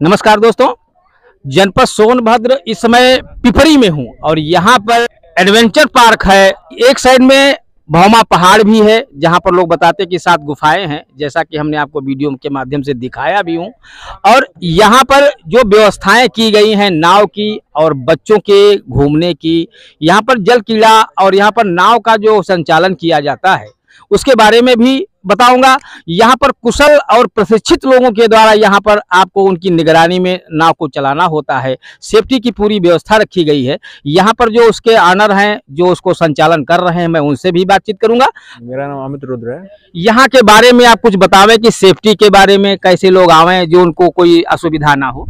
नमस्कार दोस्तों, जनपद सोनभद्र इस समय पिपरी में हूँ और यहाँ पर एडवेंचर पार्क है। एक साइड में भौमा पहाड़ भी है, जहाँ पर लोग बताते हैं कि सात गुफाएँ हैं, जैसा कि हमने आपको वीडियो के माध्यम से दिखाया भी हूँ। और यहाँ पर जो व्यवस्थाएँ की गई हैं नाव की और बच्चों के घूमने की, यहाँ पर जल क्रीड़ा और यहाँ पर नाव का जो संचालन किया जाता है, उसके बारे में भी बताऊँगा। यहाँ पर कुशल और प्रशिक्षित लोगों के द्वारा यहाँ पर आपको उनकी निगरानी में नाव को चलाना होता है। सेफ्टी की पूरी व्यवस्था रखी गई है। यहाँ पर जो उसके ऑनर हैं जो उसको संचालन कर रहे हैं मैं उनसे भी बातचीत करूँगा। मेरा नाम अमित रुद्र है। यहाँ के बारे में आप कुछ बतावें कि सेफ्टी के बारे में कैसे लोग आवें जो उनको कोई असुविधा ना हो?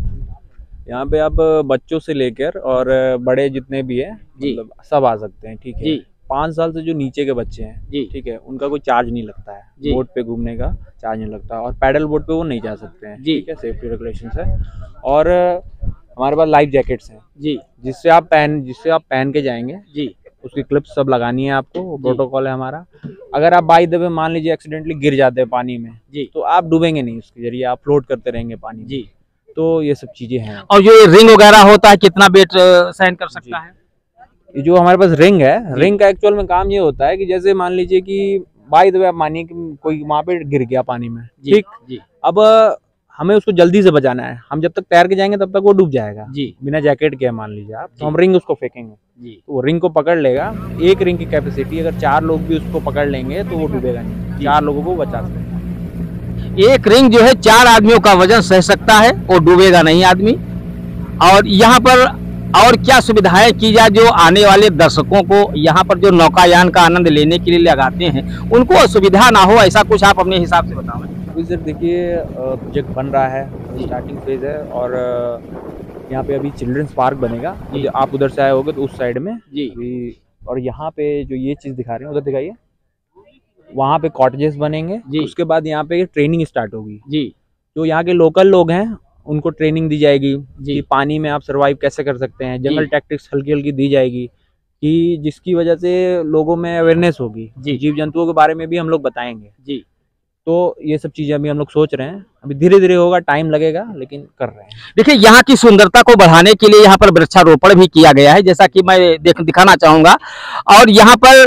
यहाँ पे आप बच्चों से लेकर और बड़े जितने भी है मतलब सब आ सकते हैं ठीक है? पाँच साल से जो नीचे के बच्चे हैं जी। ठीक है उनका कोई चार्ज नहीं लगता है। बोट पे घूमने का चार्ज नहीं लगता और पैडल बोट पे वो नहीं जा सकते हैं जी। ठीक है सेफ्टी रेगुलेशन है। और हमारे पास लाइफ जैकेट्स हैं। जी। जिससे आप पहन जिससे आप पहन के जाएँगे जी। उसकी क्लिप्स सब लगानी है आपको प्रोटोकॉल है हमारा। अगर आप बाई दबे मान लीजिए एक्सीडेंटली गिर जाते हैं पानी में जी। तो आप डूबेंगे नहीं उसके ज़रिए आप फ्लोट करते रहेंगे पानी जी। तो ये सब चीज़ें हैं। और जो ये रिंग वगैरह होता है कितना वेट सहन कर सकता है? ये जो हमारे पास रिंग है रिंग का एक्चुअल में काम ये होता है कि जैसे मान लीजिए कि बाई दबे आप मानिए कि कोई वहाँ पे गिर गया पानी में ठीक? जी। अब हमें उसको जल्दी से बचाना है। हम जब तक तैर के जाएँगे तब तक वो डूब जाएगा। जी। बिना जैकेट के मान लीजिए आप। तो हम रिंग उसको फेंकेंगे। जी। तो वो रिंग को पकड़ लेगा। एक रिंग की कैपेसिटी अगर चार लोग भी उसको पकड़ लेंगे तो वो डूबेगा नहीं। चार लोगों को बचा सकते एक रिंग जो है चार आदमियों का वज़न सह सकता है और डूबेगा नहीं आदमी। और यहाँ पर और क्या सुविधाएँ की जाए जो आने वाले दर्शकों को यहाँ पर जो नौकायान का आनंद लेने के लिए लगाते हैं उनको असुविधा ना हो ऐसा कुछ आप अपने हिसाब से बताओ। सर देखिए प्रोजेक्ट बन रहा है स्टार्टिंग फ़ेज़ है और यहाँ पे अभी चिल्ड्रंस पार्क बनेगा। जी। जो आप उधर से आए होगे तो उस साइड में। जी। और यहाँ पे जो ये चीज़ दिखा रहे हैं उधर दिखाइए। वहाँ पे कॉटेजेस बनेंगे। जी। उसके बाद यहाँ पे ट्रेनिंग स्टार्ट होगी। जी। जो यहाँ के लोकल लोग हैं उनको ट्रेनिंग दी जाएगी जी। कि पानी में आप सरवाइव कैसे कर सकते हैं जनरल। टैक्टिक्स हल्की हल्की दी जाएगी कि जिसकी वजह से लोगों में अवेयरनेस होगी जी। जीव जंतुओं के बारे में भी हम लोग बताएँगे जी तो ये सब चीज़ें अभी हम लोग सोच रहे हैं अभी धीरे धीरे होगा टाइम लगेगा लेकिन कर रहे हैं देखिए यहाँ की सुंदरता को बढ़ाने के लिए यहाँ पर वृक्षारोपण भी किया गया है जैसा कि मैं देख दिखाना चाहूँगा और यहाँ पर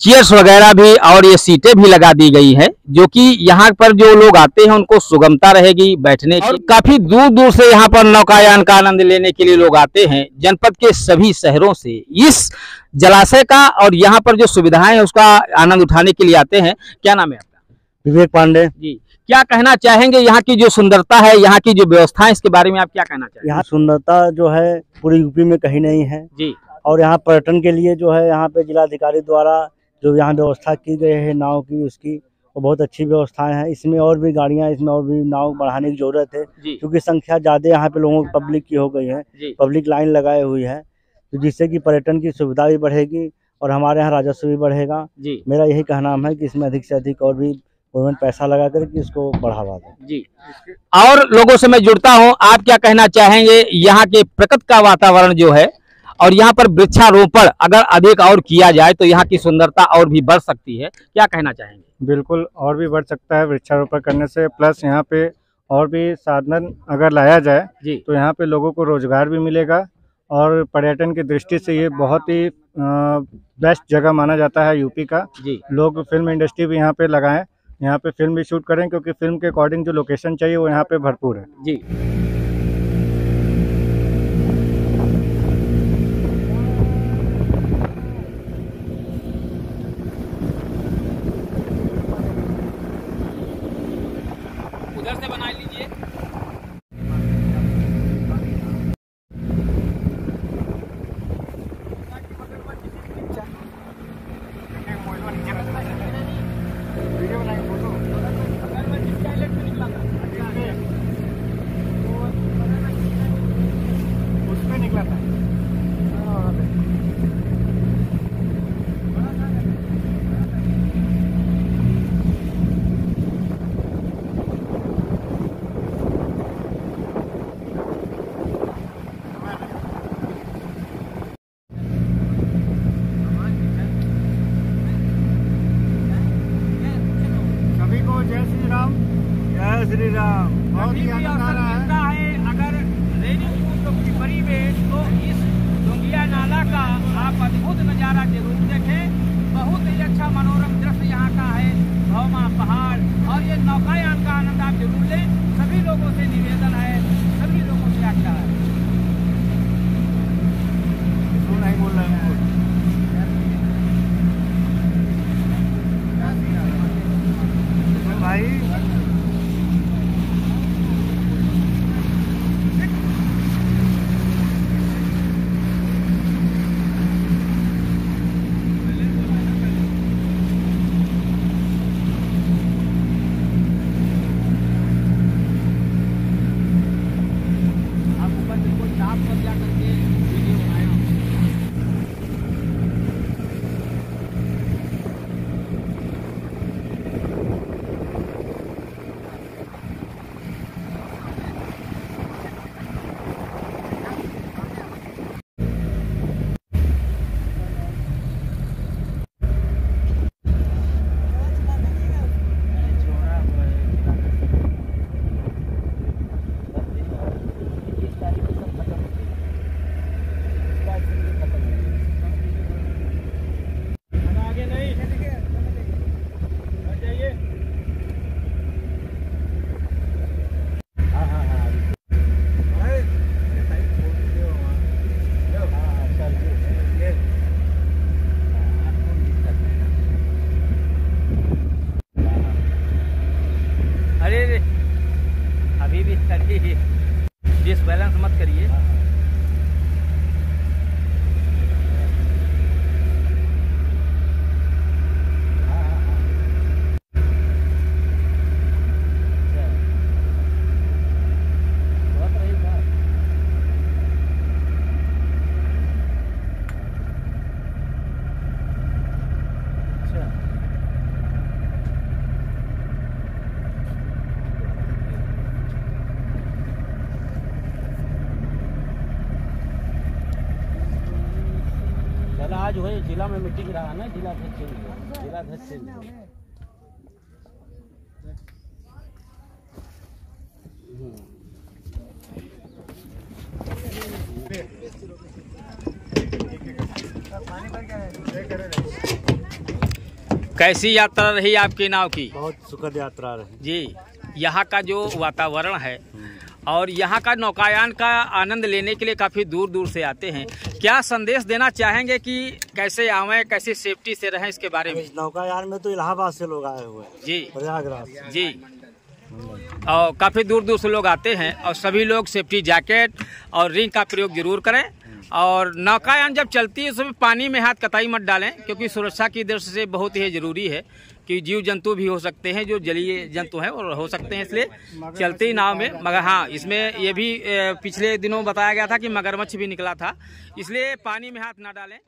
चेयर्स वगैरह भी और ये सीटें भी लगा दी गई है जो कि यहाँ पर जो लोग आते हैं उनको सुगमता रहेगी बैठने की। काफ़ी दूर दूर से यहाँ पर नौकायान का आनंद लेने के लिए लोग आते हैं जनपद के सभी शहरों से। इस जलाशय का और यहाँ पर जो सुविधाएँ हैं उसका आनंद उठाने के लिए आते हैं। क्या नाम है आपका? विवेक पांडे। जी। क्या कहना चाहेंगे यहाँ की जो सुंदरता है यहाँ की जो व्यवस्था है इसके बारे में आप क्या कहना चाहेंगे? यहाँ सुंदरता जो है पूरी यूपी में कहीं नहीं है। जी। और यहाँ पर्यटन के लिए जो है यहाँ पे जिलाधिकारी द्वारा जो यहाँ व्यवस्था की गई है नाव की उसकी वो बहुत अच्छी व्यवस्थाएँ हैं। इसमें और भी गाड़ियाँ इसमें और भी नाव बढ़ाने की ज़रूरत है क्योंकि संख्या ज़्यादा यहाँ पे लोगों की पब्लिक की हो गई है। पब्लिक लाइन लगाई हुई है तो जिससे कि पर्यटन की सुविधा भी बढ़ेगी और हमारे यहाँ राजस्व भी बढ़ेगा। मेरा यही कहना है कि इसमें अधिक से अधिक और भी गवर्नमेंट पैसा लगा कर कि इसको बढ़ावा दे। जी। और लोगों से मैं जुड़ता हूँ आप क्या कहना चाहेंगे? यहाँ के प्रकृति का वातावरण जो है और यहाँ पर वृक्षारोपण अगर अधिक और किया जाए तो यहाँ की सुंदरता और भी बढ़ सकती है। क्या कहना चाहेंगे? बिल्कुल और भी बढ़ सकता है वृक्षारोपण करने से प्लस यहाँ पे और भी साधन अगर लाया जाए जी। तो यहाँ पे लोगों को रोज़गार भी मिलेगा और पर्यटन की दृष्टि से ये बहुत ही बेस्ट जगह माना जाता है यूपी का। जी। लोग फ़िल्म इंडस्ट्री भी यहाँ पे लगाएँ यहाँ पे फ़िल्म भी शूट करें क्योंकि फ़िल्म के अकॉर्डिंग जो लोकेशन चाहिए वो यहाँ पे भरपूर है। जी उधर से बना लीजिए सभी को जय श्री राम बहुत ही आनंद आ रहा है बहुत नज़ारा ज़रूर देखें बहुत ही अच्छा मनोरम दृश्य यहाँ का है भौमा पहाड़ और ये नौकायान का आनंद आप ज़रूर लें सभी लोगों से निवेदन है सभी लोगों से आग्रह है नहीं बोल रहे हैं भाई आप ऊपर बिल्कुल साफ़ कर जा करके वीडियो बनाया आगे नहीं जाइए अरे रे अभी अरे डिसबैलेंस मत करिए। चला आज वही जिला में मीटिंग रहा ना जिला अध्यक्ष चेंज हुआ। जिला अध्यक्ष चेंज हुआ। कैसी यात्रा रही आपकी नाव की? बहुत सुखद यात्रा रही। जी यहाँ का जो वातावरण है और यहाँ का नौकायान का आनंद लेने के लिए काफ़ी दूर दूर से आते हैं। क्या संदेश देना चाहेंगे कि कैसे आवे कैसे सेफ्टी से रहें इसके बारे में? इस नौकायान में तो इलाहाबाद से लोग आए हुए हैं। जी। प्रयागराज जी। और काफ़ी दूर दूर से लोग आते हैं और सभी लोग सेफ्टी जैकेट और रिंग का प्रयोग ज़रूर करें। और नौकायान जब चलती है उसमें पानी में हाथ कताई मत डालें क्योंकि सुरक्षा की दृष्टि से बहुत ही ज़रूरी है। कि जीव जंतु भी हो सकते हैं, जो जलीय जंतु हैं, और हो सकते हैं, इसलिए चलते ही नाव में। मगर हाँ इसमें ये भी पिछले दिनों बताया गया था कि मगरमच्छ भी निकला था, इसलिए पानी में हाथ ना डालें।